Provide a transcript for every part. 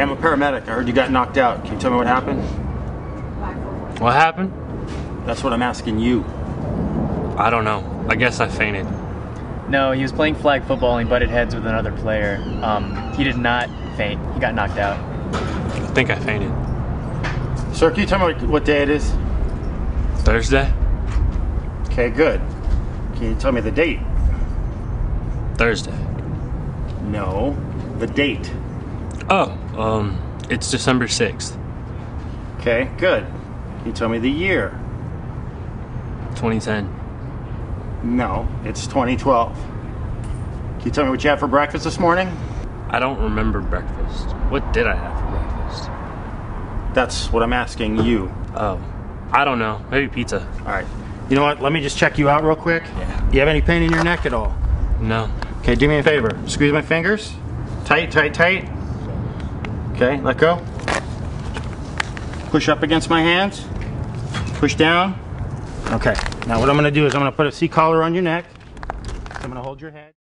Hey, I'm a paramedic. I heard you got knocked out. Can you tell me what happened? What happened? That's what I'm asking you. I don't know. I guess I fainted. No, he was playing flag football and he butted heads with another player. Um, he did not faint. He got knocked out. I think I fainted. Sir, can you tell me what, what day it is? Thursday? Okay, good. Can you tell me the date? Thursday. No, the date. Oh, um, it's December 6th, Okay, good. Can you tell me the year? 2010. No, it's 2012. Can you tell me what you had for breakfast this morning? I don't remember breakfast. What did I have for breakfast? That's what I'm asking you. Oh, I don't know. Maybe pizza. All right. You know what? Let me just check you out real quick. Yeah. You have any pain in your neck at all? No. Okay, do me a favor. Squeeze my fingers. Tight, tight, tight. Okay, let go. Push up against my hands. Push down. Okay, now what I'm gonna do is I'm gonna put a C collar on your neck. I'm gonna hold your head.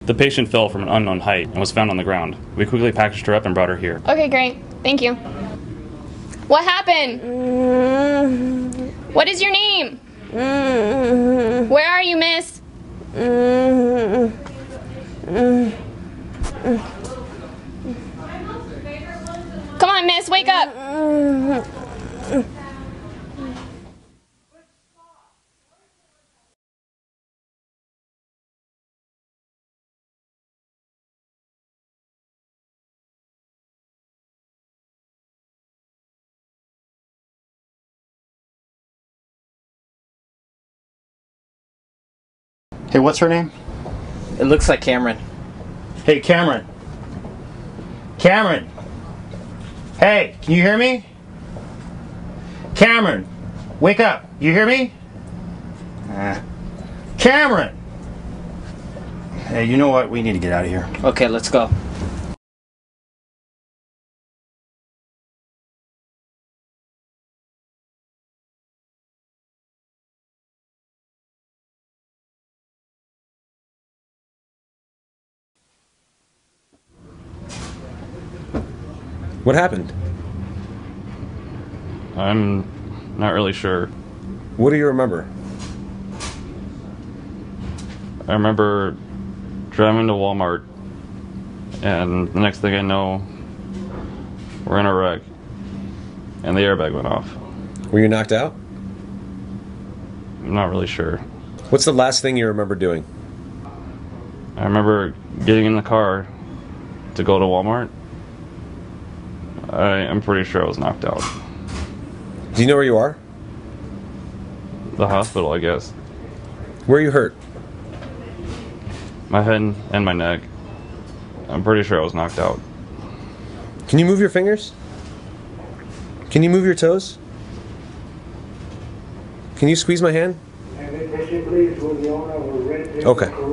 The patient fell from an unknown height and was found on the ground. We quickly packaged her up and brought her here. Okay, great. Thank you. What happened? What is your name? Where are you, miss? Come on, miss, wake up. Hey, what's her name? It looks like Cameron. Hey, Cameron. Cameron. Hey, can you hear me? Cameron, wake up. You hear me? Ah. Cameron. Hey, you know what? We need to get out of here. Okay, let's go. What happened? I'm not really sure. What do you remember? I remember driving to Walmart, and the next thing I know, we're in a wreck, and the airbag went off. Were you knocked out? I'm not really sure. What's the last thing you remember doing? I remember getting in the car to go to Walmart. I, I'm pretty sure I was knocked out. Do you know where you are? The hospital, I guess. Where are you hurt? My head and my neck. I'm pretty sure I was knocked out. Can you move your fingers? Can you move your toes? Can you squeeze my hand? Okay.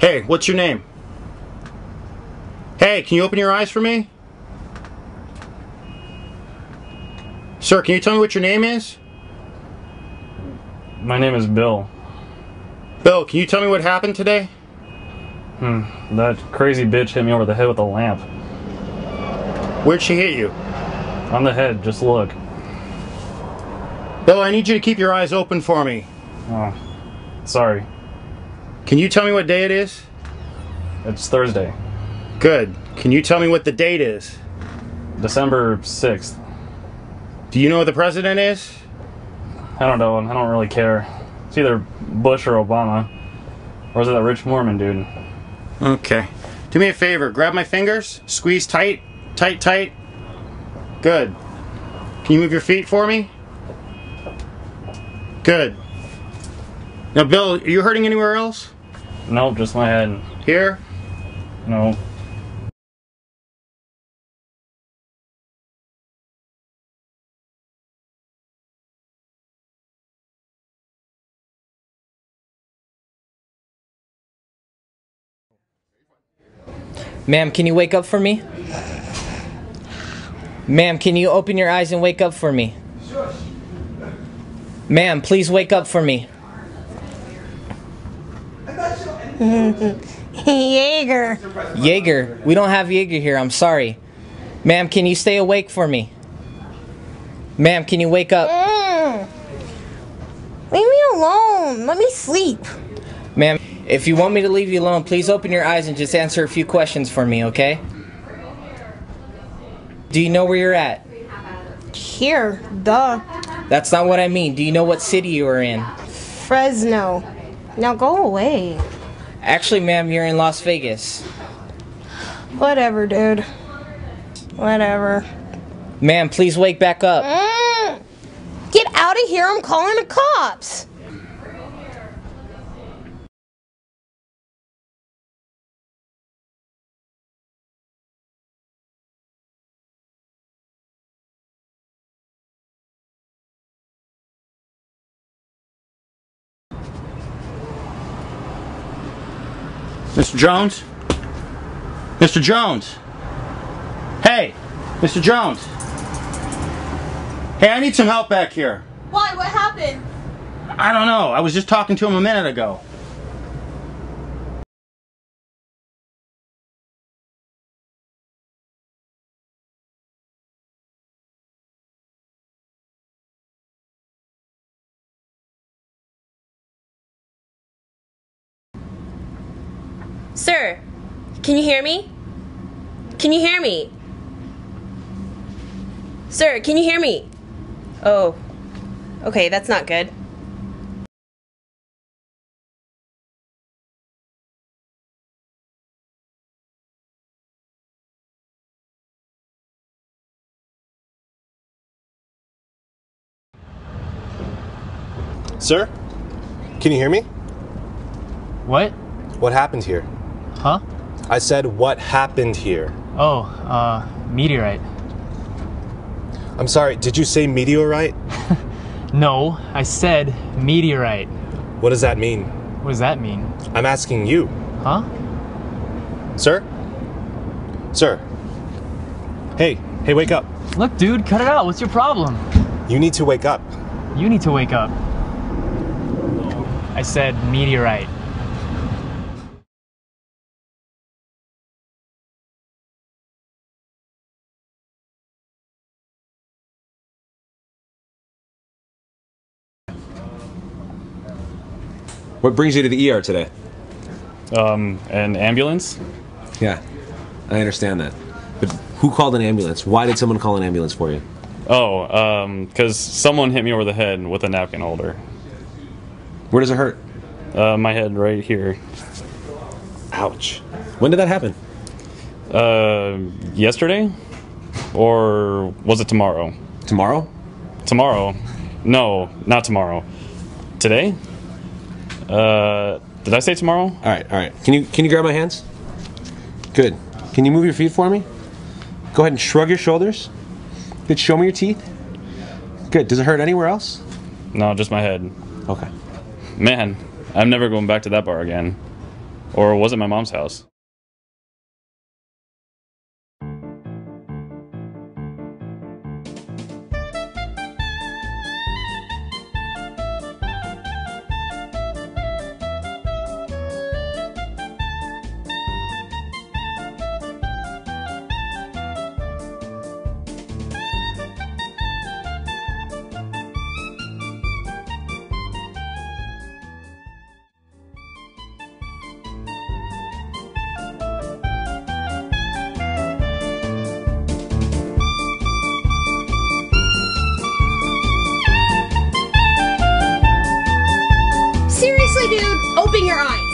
Hey, what's your name? Hey, can you open your eyes for me? Sir, can you tell me what your name is? My name is Bill. Bill, can you tell me what happened today? Hmm. That crazy bitch hit me over the head with a lamp. Where'd she hit you? On the head, just look. Bill, I need you to keep your eyes open for me. Oh. Sorry. Can you tell me what day it is? It's Thursday, Good. Can you tell me what the date is? December 6th. Do you know who the president is? I don't know. I don't really care. It's either Bush or Obama. Or is it that rich Mormon dude? Okay. Do me a favor. Grab my fingers. Squeeze tight. Tight, tight. Good. Can you move your feet for me? Good. Now, Bill, are you hurting anywhere else? Nope, just my head. Here? No. Ma'am, can you wake up for me? Ma'am, can you open your eyes and wake up for me? Ma'am, please wake up for me. Jaeger. Jaeger, we don't have Jaeger here. I'm sorry. Ma'am, can you stay awake for me? Ma'am, can you wake up? Mm. Leave me alone. Let me sleep. Ma'am, if you want me to leave you alone, please open your eyes and just answer a few questions for me, okay? Do you know where you're at? Here, duh. That's not what I mean. Do you know what city you are in? Fresno. Now go away. Actually, ma'am, you're in Las Vegas. Whatever, dude. Whatever. Ma'am, please wake back up. Mm. Get out of here. I'm calling the cops. Mr. Jones? Mr. Jones? Hey, Mr. Jones. Hey, I need some help back here. Why? What happened? I don't know. I was just talking to him a minute ago. Sir, can you hear me? Can you hear me? Sir, can you hear me? Oh. Okay, that's not good. Sir? Can you hear me? What? What happened here? Huh? I said, what happened here? Oh, uh, meteorite. I'm sorry, did you say meteorite? No, I said meteorite. What does that mean? What does that mean? I'm asking you. Huh? Sir? Sir? Hey, hey, wake up. Look, dude, cut it out. What's your problem? You need to wake up. You need to wake up. I said meteorite. What brings you to the ER today? Um, an ambulance? Yeah, I understand that. But who called an ambulance? Why did someone call an ambulance for you? Oh, um, because someone hit me over the head with a napkin holder. Where does it hurt? Uh, my head right here. Ouch. When did that happen? Uh, yesterday? Or was it tomorrow? Tomorrow? Tomorrow? No, not tomorrow. Today? Uh, did I say tomorrow? All right, all right. Can you can you grab my hands? Good. Can you move your feet for me? Go ahead and shrug your shoulders. Good. Show me your teeth. Good. Does it hurt anywhere else? No, just my head. Okay. Man, I'm never going back to that bar again. Or was it my mom's house? Open your eyes.